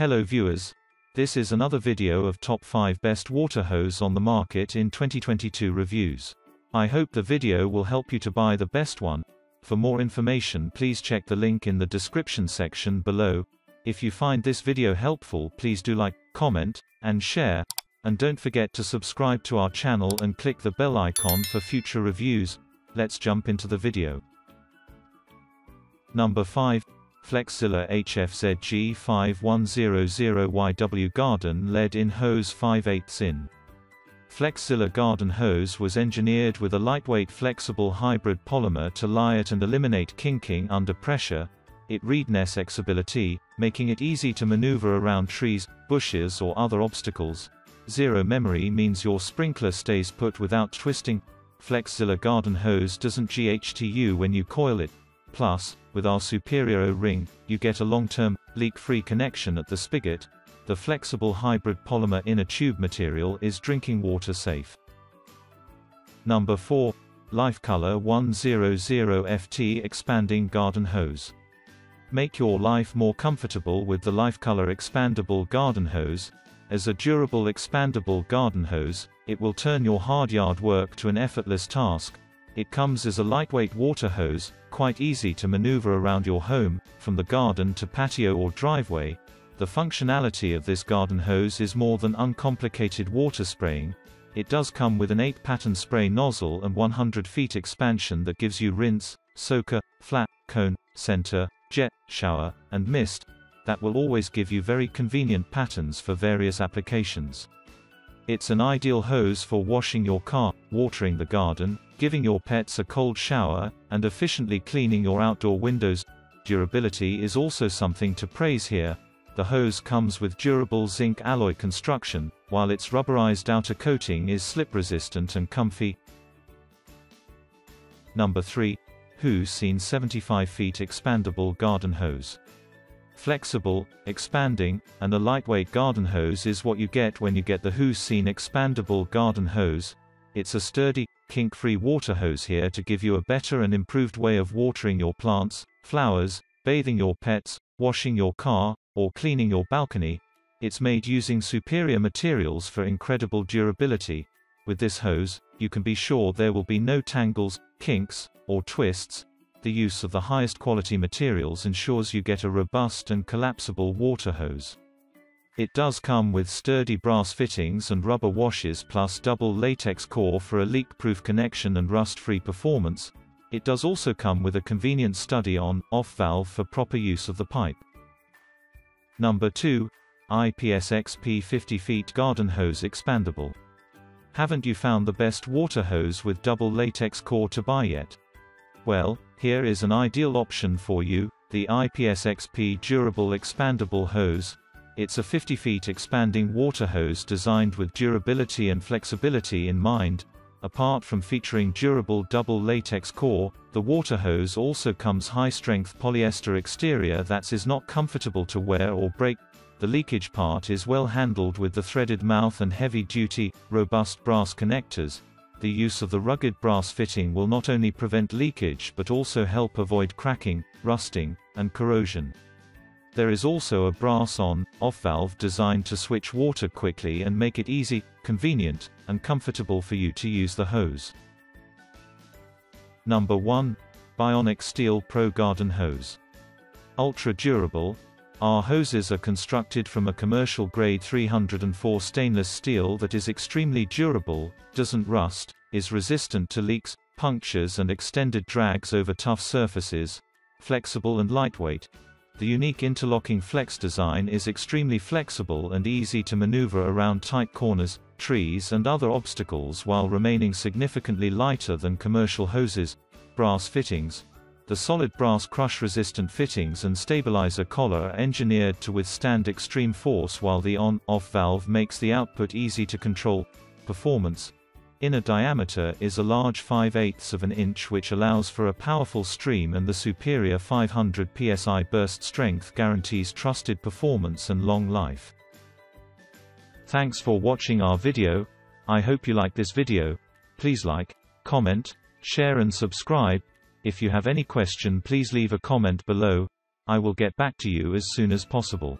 Hello viewers. This is another video of top 5 best water hose on the market in 2022 reviews. I hope the video will help you to buy the best one. For more information please check the link in the description section below. If you find this video helpful please do like, comment, and share. And don't forget to subscribe to our channel and click the bell icon for future reviews. Let's jump into the video. Number 5. Flexzilla HFZG 5100YW Garden Lead-In Hose 5 8 in. Flexzilla Garden Hose was engineered with a lightweight flexible hybrid polymer to light and eliminate kinking under pressure, it readness exability, making it easy to maneuver around trees, bushes or other obstacles. Zero memory means your sprinkler stays put without twisting. Flexzilla Garden Hose doesn't GHTU when you coil it, Plus, with our superior O-ring, you get a long-term, leak-free connection at the spigot. The flexible hybrid polymer inner tube material is drinking water safe. Number 4. Lifecolor 100FT Expanding Garden Hose. Make your life more comfortable with the Lifecolor Expandable Garden Hose. As a durable expandable garden hose, it will turn your hard yard work to an effortless task, it comes as a lightweight water hose, quite easy to maneuver around your home, from the garden to patio or driveway. The functionality of this garden hose is more than uncomplicated water spraying. It does come with an 8-pattern spray nozzle and 100 feet expansion that gives you rinse, soaker, flat, cone, center, jet, shower, and mist, that will always give you very convenient patterns for various applications. It's an ideal hose for washing your car, watering the garden, giving your pets a cold shower, and efficiently cleaning your outdoor windows. Durability is also something to praise here. The hose comes with durable zinc alloy construction, while its rubberized outer coating is slip resistant and comfy. Number 3. HooSeen 75 feet expandable garden hose. Flexible, expanding, and a lightweight garden hose is what you get when you get the HooSeen expandable garden hose. It's a sturdy, kink-free water hose here to give you a better and improved way of watering your plants, flowers, bathing your pets, washing your car, or cleaning your balcony. It's made using superior materials for incredible durability. With this hose, you can be sure there will be no tangles, kinks, or twists, the use of the highest quality materials ensures you get a robust and collapsible water hose. It does come with sturdy brass fittings and rubber washes plus double latex core for a leak-proof connection and rust-free performance. It does also come with a convenient study on, off valve for proper use of the pipe. Number 2. IPSXP 50 feet garden hose expandable. Haven't you found the best water hose with double latex core to buy yet? Well, here is an ideal option for you, the IPSXP Durable Expandable Hose. It's a 50 feet expanding water hose designed with durability and flexibility in mind. Apart from featuring durable double latex core, the water hose also comes high-strength polyester exterior that is not comfortable to wear or break. The leakage part is well handled with the threaded mouth and heavy-duty, robust brass connectors, the use of the rugged brass fitting will not only prevent leakage but also help avoid cracking, rusting, and corrosion. There is also a brass on-off valve designed to switch water quickly and make it easy, convenient, and comfortable for you to use the hose. Number 1. Bionic Steel Pro Garden Hose. Ultra durable, our hoses are constructed from a commercial grade 304 stainless steel that is extremely durable, doesn't rust, is resistant to leaks, punctures and extended drags over tough surfaces, flexible and lightweight. The unique interlocking flex design is extremely flexible and easy to maneuver around tight corners, trees and other obstacles while remaining significantly lighter than commercial hoses. Brass fittings, the solid brass crush-resistant fittings and stabilizer collar are engineered to withstand extreme force while the on-off valve makes the output easy to control. Performance Inner diameter is a large 5 8 of an inch which allows for a powerful stream and the superior 500 psi burst strength guarantees trusted performance and long life. Thanks for watching our video. I hope you like this video. Please like, comment, share and subscribe. If you have any question please leave a comment below. I will get back to you as soon as possible.